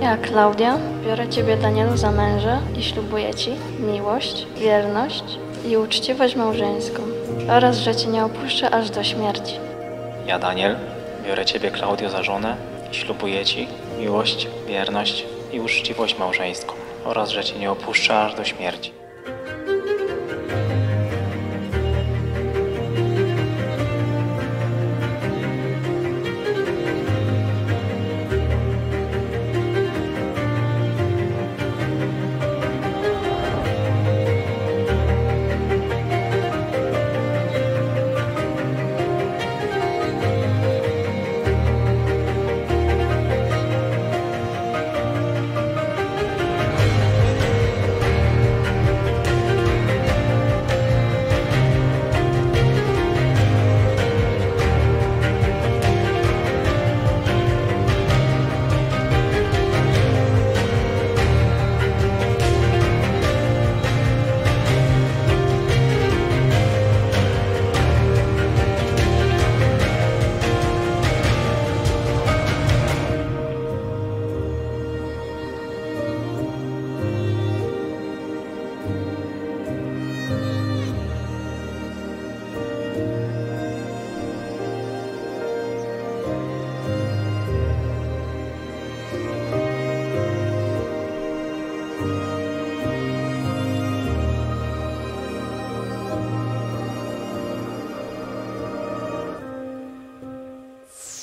Ja, Klaudia, biorę Ciebie, Danielu, za męża i ślubuję Ci miłość, wierność i uczciwość małżeńską oraz, że Cię nie opuszczę aż do śmierci. Ja, Daniel, biorę Ciebie, Klaudio, za żonę i ślubuję Ci miłość, wierność i uczciwość małżeńską oraz, że Cię nie opuszczę aż do śmierci.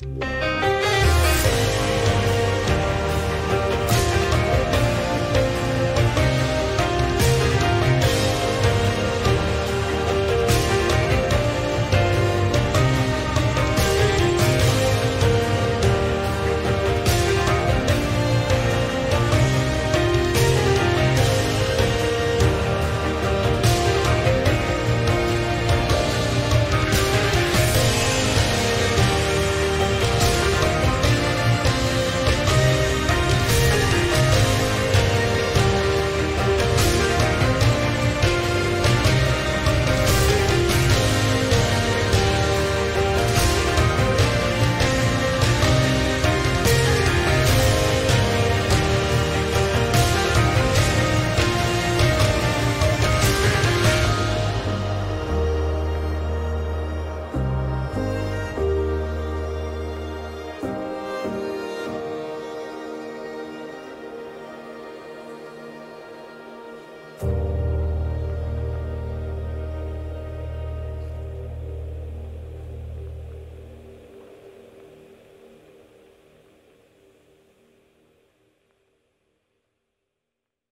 Bye.